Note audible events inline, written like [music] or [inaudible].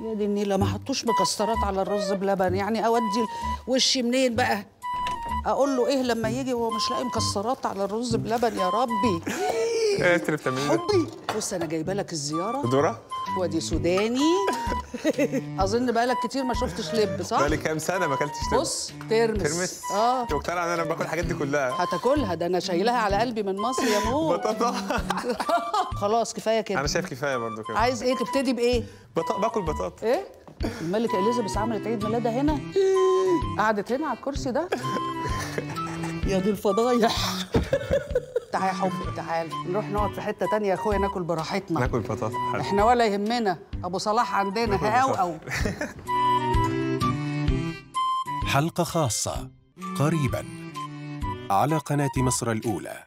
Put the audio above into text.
يا دي النيلة ما حطوش مكسرات على الرز بلبن. يعني أودي وشي منين بقى؟ أقول له إيه لما يجي وهو مش لاقي مكسرات على الرز بلبن يا ربي؟ إيه أنت اللي بتعمليه؟ حبي بص أنا جايبة لك الزيارة. ذره وادي سوداني. [laughs] أظن بقالك كتير ما شفتش لب صح؟ بقالي كام سنة ما أكلتش ترمس بص ترمس. ترمس. آه. أنت مقتنعه إن أنا باكل الحاجات دي كلها؟ هتاكلها. ده أنا شايلها على قلبي من مصر يا مو بطاطا. [laughs] خلاص كفاية كده. أنا شايف كفاية برضو كده. عايز إيه؟ تبتدي بإيه؟ بطا... باكل بطاطا. إيه؟ الملكه إليزابيث عملت عيد ميلادها هنا. [laughs] قعدت هنا على الكرسي ده. يا دي الفضايح. تعالى يا حبي تعالى. نروح نقعد في حتة تانية يا أخويا ناكل براحتنا. ناكل بطاطا. إحنا ولا يهمنا. أبو صلاح عندنا. هاو أو. حلقة خاصة. قريبا. على قناة مصر الأولى.